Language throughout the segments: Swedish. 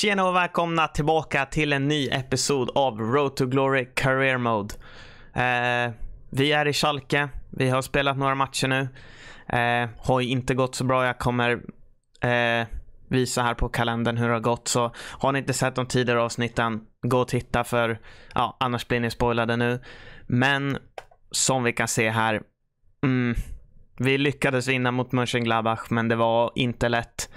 Tjena och välkomna tillbaka till en ny episod av Road to Glory Career Mode. Eh, vi är i Schalke. Vi har spelat några matcher nu. Eh, har inte gått så bra. Jag kommer eh, visa här på kalendern hur det har gått. Så har ni inte sett de tidigare avsnitten, gå och titta för ja, annars blir ni spoilade nu. Men som vi kan se här, mm, vi lyckades vinna mot Mönchengladbach men det var inte lätt.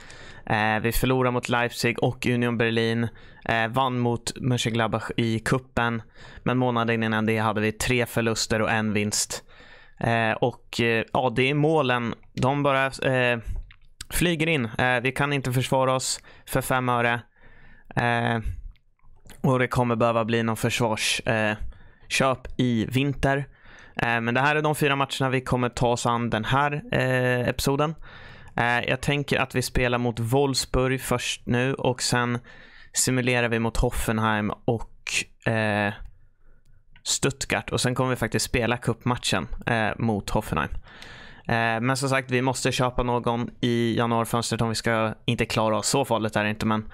Eh, vi förlorade mot Leipzig och Union Berlin. Eh, vann mot Mönchengladbach i kuppen. Men månaden innan det hade vi tre förluster och en vinst. Eh, och eh, ja, det är målen. De bara eh, flyger in. Eh, vi kan inte försvara oss för fem öre. Eh, och det kommer behöva bli någon försvarsköp eh, i vinter. Eh, men det här är de fyra matcherna vi kommer ta oss an den här episoden. Eh, jag tänker att vi spelar mot Wolfsburg först nu och sen simulerar vi mot Hoffenheim och eh, Stuttgart och sen kommer vi faktiskt spela cupmatchen eh, mot Hoffenheim. Eh, men som sagt, vi måste köpa någon i januarifönstret om vi ska inte klara oss. Så farligt är det inte, men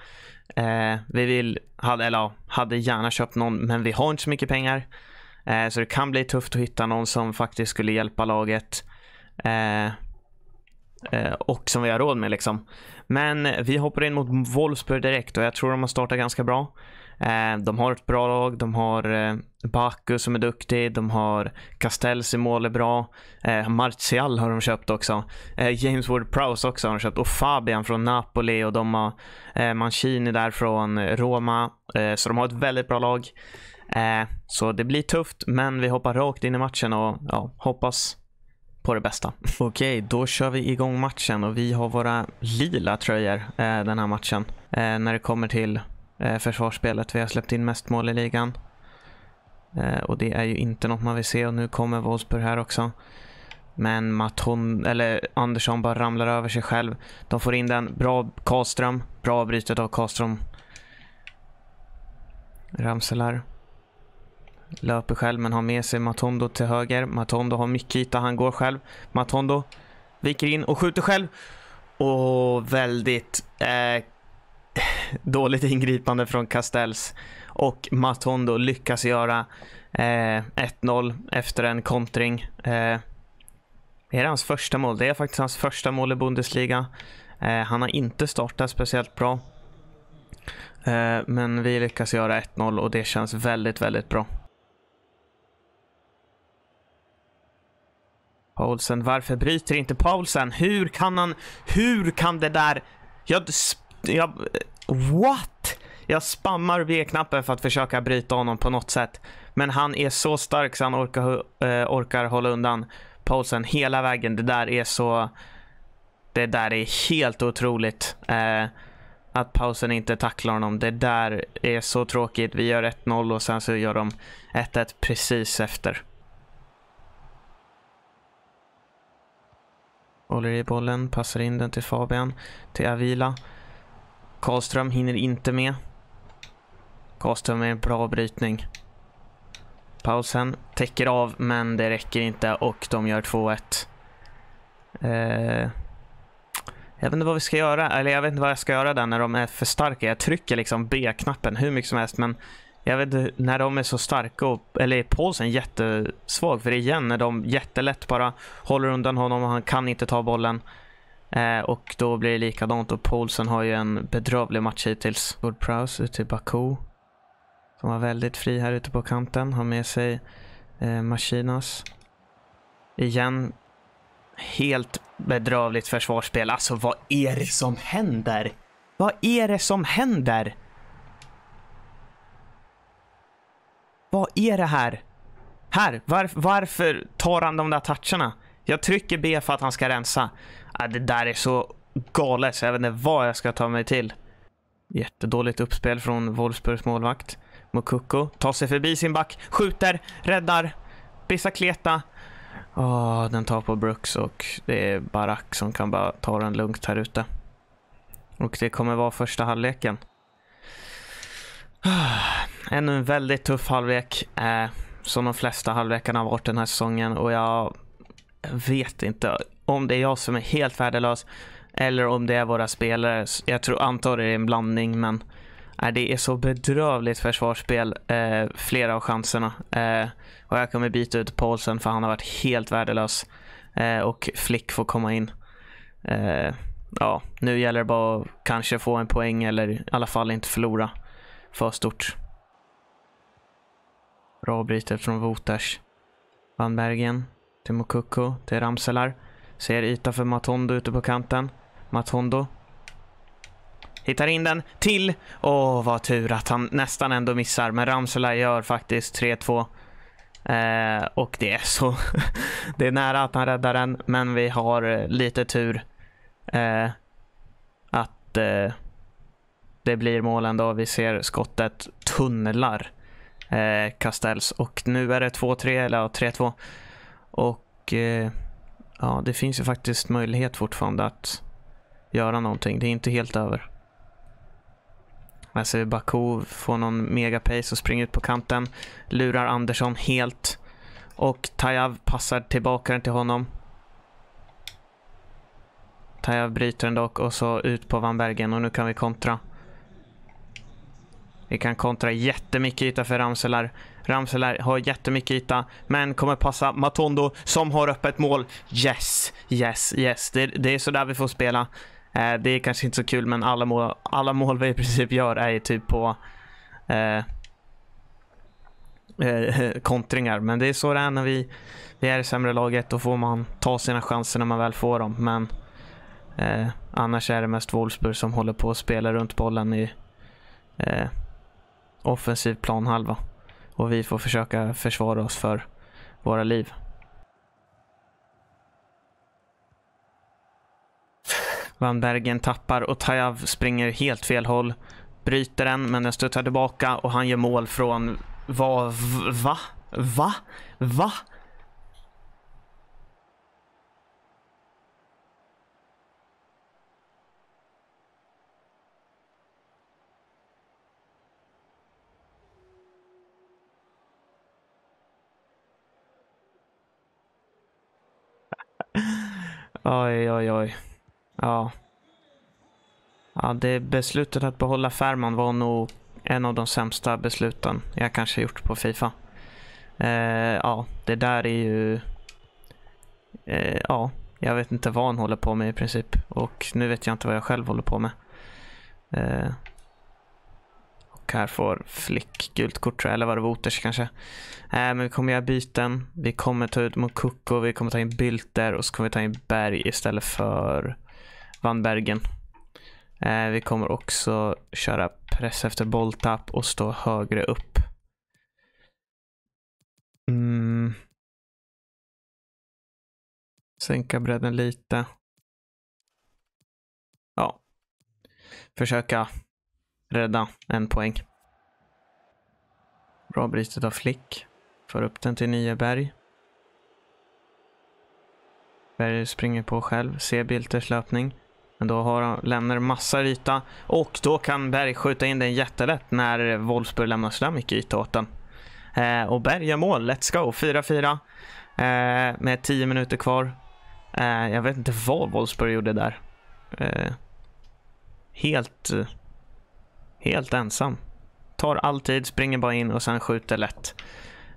eh, vi vill, hade, eller ja, hade gärna köpt någon, men vi har inte så mycket pengar. Eh, så det kan bli tufft att hitta någon som faktiskt skulle hjälpa laget. Eh, Eh, och som vi har råd med liksom. Men eh, vi hoppar in mot Wolfsburg direkt och jag tror de har startat ganska bra. Eh, de har ett bra lag, de har eh, Baku som är duktig, de har Castells i mål är bra. Martial har de köpt också. James Ward-Prowse också har de köpt och Fabian från Napoli och de har Mancini där från Roma. så de har ett väldigt bra lag. så det blir tufft men vi hoppar rakt in i matchen och ja, hoppas på det bästa. Okej, då kör vi igång matchen och vi har våra lila tröjor eh, den här matchen. Eh, när det kommer till eh, försvarsspelet. Vi har släppt in mest mål i ligan. Eh, och det är ju inte något man vill se och nu kommer Wolfsburg här också. Men Maton, eller Andersson bara ramlar över sig själv. De får in den. Bra Karlström. Bra brytet av Karlström. Ramselar. Löper själv men har med sig Matondo till höger. Matondo har mycket yta, han går själv. Matondo viker in och skjuter själv. Och väldigt eh, dåligt ingripande från Castells. Och Matondo lyckas göra eh, 1-0 efter en kontring. Eh, är det hans första mål? Det är faktiskt hans första mål i Bundesliga. Eh, han har inte startat speciellt bra. Eh, men vi lyckas göra 1-0 och det känns väldigt, väldigt bra. Paulsen, varför bryter inte Paulsen? Hur kan han, hur kan det där, jag, jag, what? Jag spammar V-knappen för att försöka bryta honom på något sätt. Men han är så stark så han orkar, uh, orkar hålla undan Paulsen hela vägen. Det där är så, det där är helt otroligt. Uh, att pausen inte tacklar honom. Det där är så tråkigt. Vi gör 1-0 och sen så gör de 1-1 precis efter. Håller i bollen, passar in den till Fabian, till Avila. Karlström hinner inte med. Karlström med en bra brytning. Pausen täcker av, men det räcker inte och de gör 2-1. Eh, jag vet inte vad vi ska göra, eller jag vet inte vad jag ska göra där när de är för starka. Jag trycker liksom B-knappen hur mycket som helst, men jag vet inte, när de är så starka, och, eller är Paulsen jättesvag? För igen, när de jättelätt bara håller undan honom och han kan inte ta bollen. Eh, och då blir det likadant och Paulsen har ju en bedrövlig match hittills. Lord Prowse ut till Baku. Som var väldigt fri här ute på kanten. Har med sig eh, Machinas. Igen. Helt bedrövligt försvarsspel. Alltså vad är det som händer? Vad är det som händer? Vad är det här? Här, var, varför tar han de där toucherna? Jag trycker B för att han ska rensa. Ah, det där är så galet så jag vet inte vad jag ska ta mig till. Jättedåligt uppspel från Wolfsburgs målvakt. Mokoko tar sig förbi sin back, skjuter, räddar. Bicicleta. Oh, den tar på Brooks och det är Barak som kan bara ta den lugnt här ute. Och det kommer vara första halvleken. Ah. Ännu en väldigt tuff halvlek. Eh, som de flesta halvlekarna har varit den här säsongen. Och jag vet inte om det är jag som är helt värdelös. Eller om det är våra spelare. Jag tror, antar det är en blandning. Men eh, det är så bedrövligt försvarsspel, eh, flera av chanserna. Eh, och jag kommer byta ut Paulsen för han har varit helt värdelös. Eh, och Flick får komma in. Eh, ja, nu gäller det bara att kanske få en poäng eller i alla fall inte förlora för stort. Bra bryter från Woters. Van Bergen till Mokoko till Ramselar. Ser yta för Matondo ute på kanten. Matondo. Hittar in den till. Åh, vad tur att han nästan ändå missar. Men Ramselar gör faktiskt 3-2. Eh, och det är så... det är nära att han räddar den, men vi har eh, lite tur. Eh, att eh, det blir mål ändå. Vi ser skottet tunnlar eh, Castells. Och nu är det 2-3, eller ja, 3-2. Och eh, ja, det finns ju faktiskt möjlighet fortfarande att göra någonting. Det är inte helt över. Här ser vi Baku få någon mega pace och springer ut på kanten. Lurar Andersson helt. Och Tajav passar tillbaka den till honom. Tajav bryter den dock och så ut på Van Bergen och nu kan vi kontra. Vi kan kontra jättemycket yta för Ramselar. Ramselar har jättemycket yta, men kommer passa Matondo som har öppet mål. Yes, yes, yes. Det, det är sådär vi får spela. Eh, det är kanske inte så kul, men alla mål, alla mål vi i princip gör är ju typ på eh, eh, kontringar. Men det är så det är när vi, vi är i sämre laget. Då får man ta sina chanser när man väl får dem. Men eh, annars är det mest Wolfsburg som håller på att spela runt bollen i eh, offensiv planhalva. Och vi får försöka försvara oss för våra liv. Van Bergen tappar och Tajav springer helt fel håll. Bryter den, men den studsar tillbaka och han gör mål från... Va? Va? Va? Va? Oj, oj, oj. Ja. Ja, det beslutet att behålla Färman var nog en av de sämsta besluten jag kanske gjort på Fifa. Eh, ja, det där är ju... Eh, ja, jag vet inte vad han håller på med i princip. Och nu vet jag inte vad jag själv håller på med. Eh, och här får Flick gult kort tror jag. eller var det Woters kanske. Äh, men vi kommer göra byten. Vi kommer ta ut Mokoko, vi kommer ta in Bylter och så kommer vi ta in Berg istället för Van Bergen. Äh, vi kommer också köra press efter bolltapp och stå högre upp. Mm. Sänka bredden lite. Ja. Försöka rädda en poäng. Bra brytet av Flick. För upp den till Nieberg. Berg springer på själv, ser Bilters löpning. Men då har han, lämnar massa yta och då kan Berg skjuta in den jättelätt när Wolfsburg lämnar så mycket yta åt den. Eh, och Berg gör mål, let's go! 4-4 eh, med 10 minuter kvar. Eh, jag vet inte vad Wolfsburg gjorde där. Eh, helt, eh, helt ensam. Tar all tid, springer bara in och sen skjuter lätt.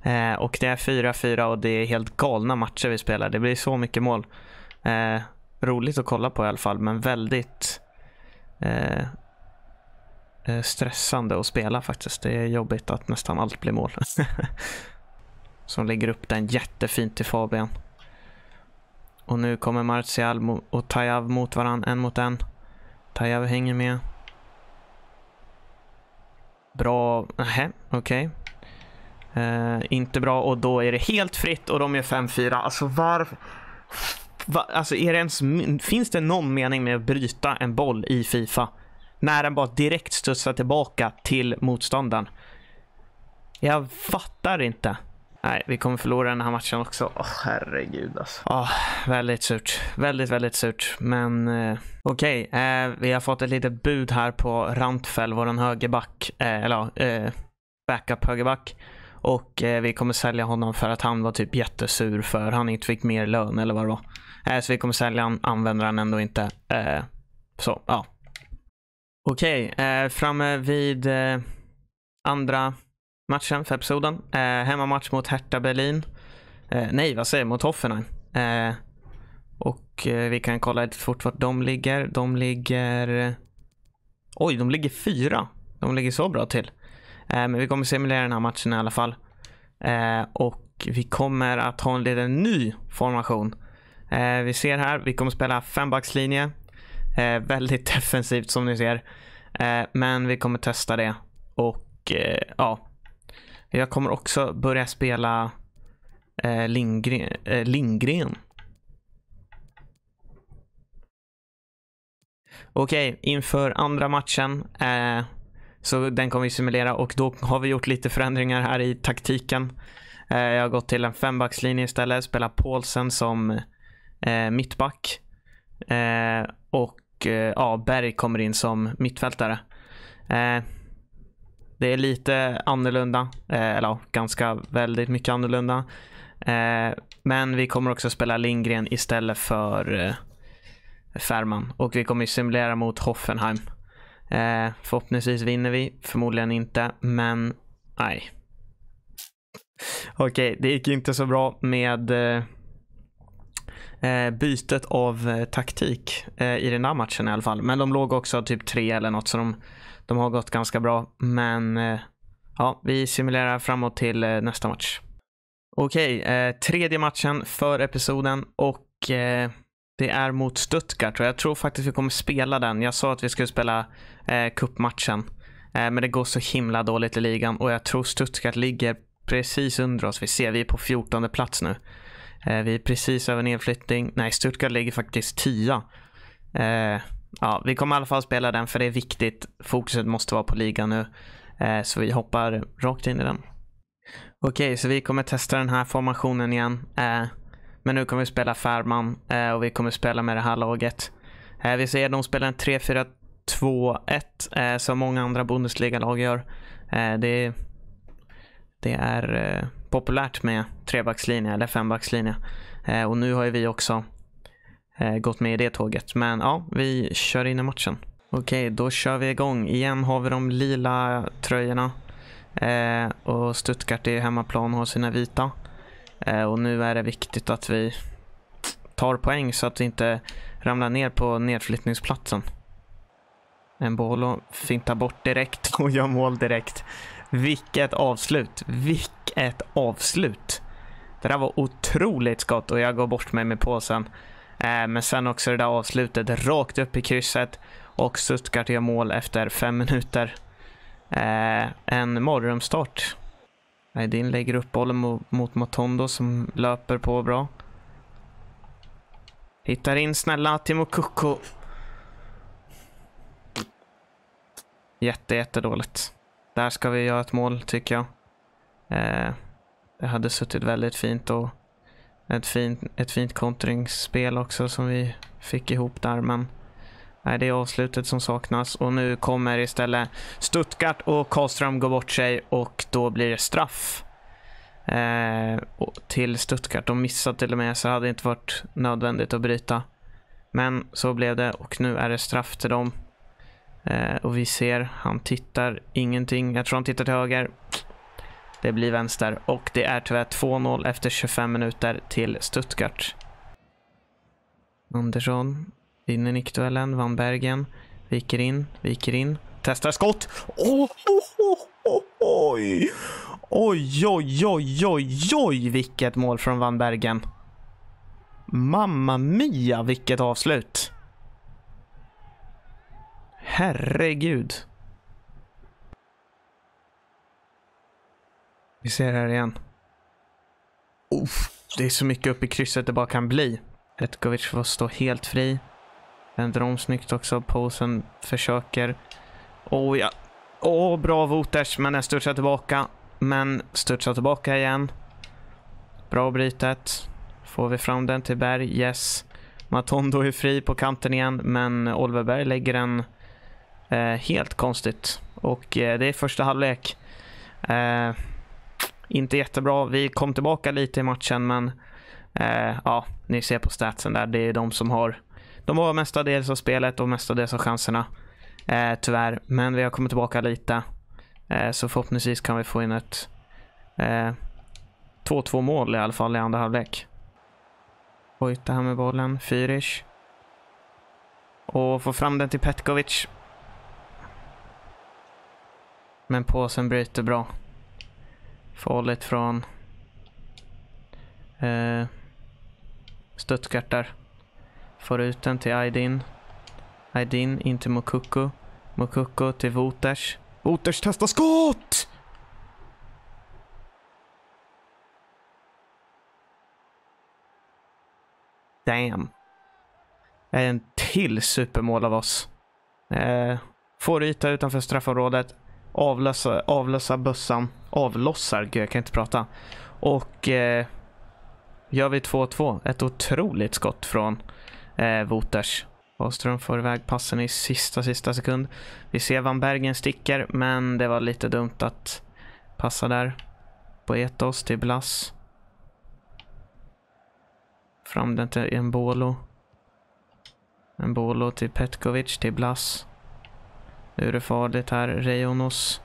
Eh, och det är 4-4 och det är helt galna matcher vi spelar. Det blir så mycket mål. Eh, roligt att kolla på i alla fall, men väldigt eh, eh, stressande att spela faktiskt. Det är jobbigt att nästan allt blir mål. Som lägger upp den jättefint till Fabian. Och nu kommer Martial och Tajav mot varandra, en mot en. Tajav hänger med. Bra, nähä, okej. Okay. Uh, inte bra och då är det helt fritt och de gör 5-4. Alltså varför? Va, alltså är det ens, finns det någon mening med att bryta en boll i Fifa? När den bara direkt studsar tillbaka till motståndaren. Jag fattar inte. Nej, vi kommer förlora den här matchen också. Oh, herregud alltså. Oh, väldigt surt. Väldigt, väldigt surt. Men eh, okej, okay. eh, vi har fått ett litet bud här på Rantfell, våran högerback. Eh, eller eh, backup högerback. Och eh, vi kommer sälja honom för att han var typ jättesur för han inte fick mer lön eller vad det var. Eh, så vi kommer sälja han, använder han ändå inte. Eh, så, ja. Okej, eh, framme vid eh, andra matchen för episoden. Eh, hemmamatch mot Hertha Berlin. Eh, nej, vad säger jag? Mot Hoffenheim. Eh, och eh, vi kan kolla lite fort vart de ligger. De ligger... Eh, oj, de ligger fyra. De ligger så bra till. Eh, men vi kommer simulera den här matchen i alla fall. Eh, och vi kommer att ha en liten ny formation. Eh, vi ser här, vi kommer spela fembackslinje. Eh, väldigt defensivt som ni ser. Eh, men vi kommer testa det. Och eh, ja, jag kommer också börja spela eh, Lindgren. Eh, Lindgren. Okej, inför andra matchen. Eh, så den kommer vi simulera och då har vi gjort lite förändringar här i taktiken. Eh, jag har gått till en fembackslinje istället, spelar Paulsen som eh, mittback. Eh, och eh, ja, Berg kommer in som mittfältare. Eh, det är lite annorlunda, eh, eller ja, ganska väldigt mycket annorlunda. Eh, men vi kommer också spela Lindgren istället för eh, Färman. Och vi kommer simulera mot Hoffenheim. Eh, förhoppningsvis vinner vi, förmodligen inte, men nej. Okej, det gick inte så bra med eh, eh, bytet av eh, taktik eh, i den här matchen i alla fall. Men de låg också typ tre eller något så de, de har gått ganska bra. Men eh, ja, vi simulerar framåt till eh, nästa match. Okej, eh, tredje matchen för episoden och eh, det är mot Stuttgart och jag tror faktiskt vi kommer spela den. Jag sa att vi skulle spela eh, cupmatchen. Eh, men det går så himla dåligt i ligan och jag tror Stuttgart ligger precis under oss. Vi ser, vi är på 14 plats nu. Eh, vi är precis över nedflyttning. Nej, Stuttgart ligger faktiskt 10. Ja, vi kommer i alla fall spela den för det är viktigt. Fokuset måste vara på ligan nu. Eh, så vi hoppar rakt in i den. Okej, så vi kommer testa den här formationen igen. Eh, men nu kommer vi spela Färman eh, och vi kommer spela med det här laget. Eh, vi ser de spelar en 3-4-2-1 eh, som många andra Bundesliga-lag gör. Eh, det, det är eh, populärt med trebackslinje eller fembackslinje. Eh, och nu har ju vi också Eh, gått med i det tåget. Men ja, vi kör in i matchen. Okej, då kör vi igång. Igen har vi de lila tröjorna. Eh, och Stuttgart är hemmaplan och har sina vita. Eh, och nu är det viktigt att vi tar poäng så att vi inte ramlar ner på nedflyttningsplatsen. En boll och fintar bort direkt och gör mål direkt. Vilket avslut! Vilket avslut! Det där var otroligt skott och jag går bort mig med påsen. Eh, men sen också det där avslutet rakt upp i krysset och Stuttgart gör mål efter fem minuter. Eh, en morgonstart. Aydin lägger upp bollen mot, Matondo som löper på bra. Hittar in snälla Timo Kukko. Jätte, jättedåligt. Där ska vi göra ett mål tycker jag. Eh, det hade suttit väldigt fint att ett fint, ett fint kontringsspel också som vi fick ihop där. Men nej, det är avslutet som saknas och nu kommer istället Stuttgart och Karlström går bort sig och då blir det straff. Eh, till Stuttgart. De missade till och med så det hade inte varit nödvändigt att bryta. Men så blev det och nu är det straff till dem. Eh, och vi ser, han tittar ingenting. Jag tror han tittar till höger. Det blir vänster och det är tyvärr 2-0 efter 25 minuter till Stuttgart. Andersson vinner nickduellen, Van Bergen viker in, viker in, testar skott. Oh, oh, oh, oj! Oj, oj, oj, oj, oj, vilket mål från Van Bergen. Mamma mia, vilket avslut. Herregud. Vi ser här igen. Uff, det är så mycket upp i krysset det bara kan bli. Petkovic får stå helt fri. Vänder om snyggt också. Posen försöker. Åh oh, ja. Åh, oh, bra Voters, men den studsar tillbaka. Men studsar tillbaka igen. Bra brytet. Får vi fram den till Berg? Yes. Matondo är fri på kanten igen, men Oliver Berg lägger den eh, helt konstigt. Och eh, det är första halvlek. Eh, inte jättebra. Vi kom tillbaka lite i matchen, men eh, ja, ni ser på statsen där. Det är de som har de har mestadels av spelet och mestadels av chanserna. Eh, tyvärr, men vi har kommit tillbaka lite. Eh, så förhoppningsvis kan vi få in ett eh, 2-2 mål i alla fall i andra halvlek. Hojta här med bollen, Fyrish. Och få fram den till Petkovic. Men påsen bryter bra. Farligt från eh, Stuttgart där. Får ut den till Aydin. Aydin in till Mokoko. Mokoko till Woters. Woters testar skott! Damn. En till supermål av oss. Eh, får yta utanför straffområdet. Avlösa, avlösa bössan. Avlossar, gud jag kan inte prata. Och eh, gör vi 2-2. Ett otroligt skott från eh, Woters. Wahlström får iväg passen i sista, sista sekund. Vi ser Van Bergen sticker, men det var lite dumt att passa där. På Etos till Blass. Fram den till Embolo. Embolo till Petkovic till Blass. Nu är det farligt här. Rejonos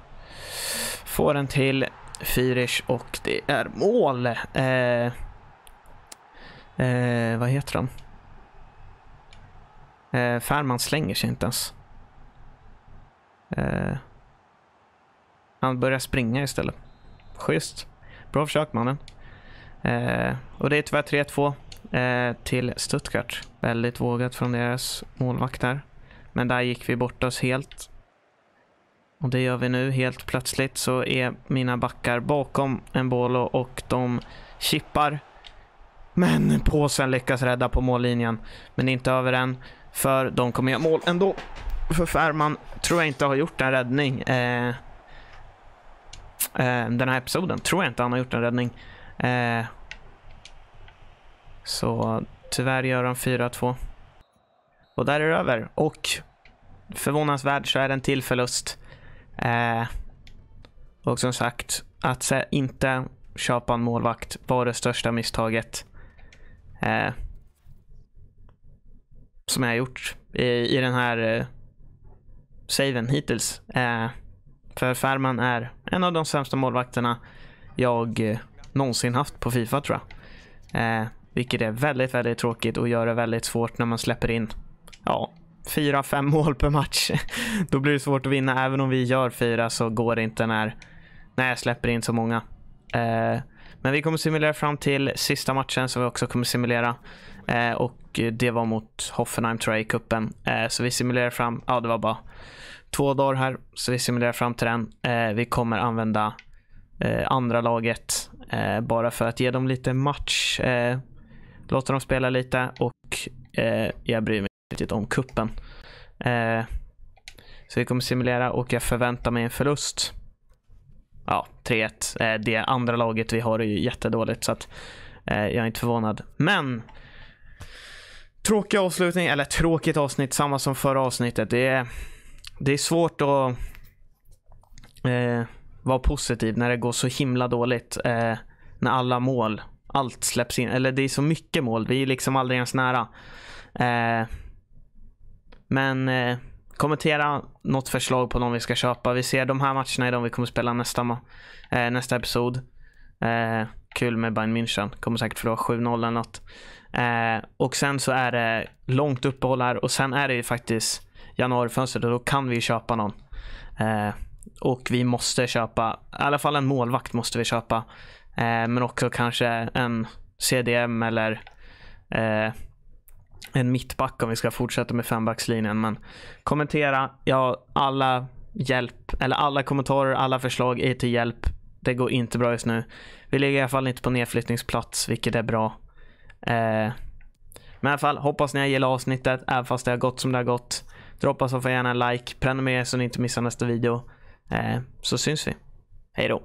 får en till. Firish och det är mål. Eh, eh, vad heter de? Eh, Färman slänger sig inte ens. Eh, han börjar springa istället. Schysst. Bra försök mannen. Eh, och det är tyvärr 3-2 eh, till Stuttgart. Väldigt vågat från deras målvakt där. Men där gick vi bort oss helt. Och det gör vi nu. Helt plötsligt så är mina backar bakom en Bolo och de chippar. Men påsen lyckas rädda på mållinjen. Men inte över än. För de kommer göra mål ändå. För Färman tror jag inte har gjort en räddning. Eh, eh, den här episoden tror jag inte han har gjort en räddning. Eh, så tyvärr gör de 4-2. Och där är det över. Och förvånansvärt så är det en till förlust. Eh, och som sagt, att inte köpa en målvakt var det största misstaget. Eh, som jag har gjort i, i den här eh, saven hittills. Eh, för Färman är en av de sämsta målvakterna jag eh, någonsin haft på Fifa tror jag. Eh, vilket är väldigt, väldigt tråkigt och gör det väldigt svårt när man släpper in ja, fyra, fem mål per match. Då blir det svårt att vinna. Även om vi gör fyra så går det inte när, när jag släpper in så många. Eh, men vi kommer simulera fram till sista matchen som vi också kommer simulera. Eh, och det var mot Hoffenheim tror jag i cupen. Eh, så vi simulerar fram, ja det var bara två dagar här. Så vi simulerar fram till den. Eh, vi kommer använda eh, andra laget eh, bara för att ge dem lite match. Eh, låta dem spela lite och eh, jag bryr mig inte riktigt om kuppen. Eh, så vi kommer simulera och jag förväntar mig en förlust ja, 3-1. Eh, det andra laget vi har är ju jättedåligt så att eh, jag är inte förvånad. Men Tråkig avslutning, eller tråkigt avsnitt, samma som förra avsnittet. Det är, det är svårt att eh, vara positiv när det går så himla dåligt. Eh, när alla mål, allt släpps in. Eller det är så mycket mål, vi är liksom aldrig ens nära. Eh, men eh, kommentera något förslag på någon vi ska köpa. Vi ser de här matcherna är de vi kommer spela nästa, eh, nästa episod. Eh, kul med Bayern München. Kommer säkert förlora 7-0 eller något. Eh, och sen så är det långt uppehåll här och sen är det ju faktiskt januarifönstret och då kan vi köpa någon. Eh, och vi måste köpa, i alla fall en målvakt måste vi köpa. Eh, men också kanske en CDM eller eh, en mittback om vi ska fortsätta med fembackslinjen. Men kommentera, ja alla hjälp, eller alla kommentarer, alla förslag är till hjälp. Det går inte bra just nu. Vi ligger i alla fall inte på nedflyttningsplats, vilket är bra. Eh, men i alla fall, hoppas ni gillar avsnittet, även fast det har gått som det har gått. Droppa så får gärna en like, prenumerera så ni inte missar nästa video. Eh, så syns vi. Hej då.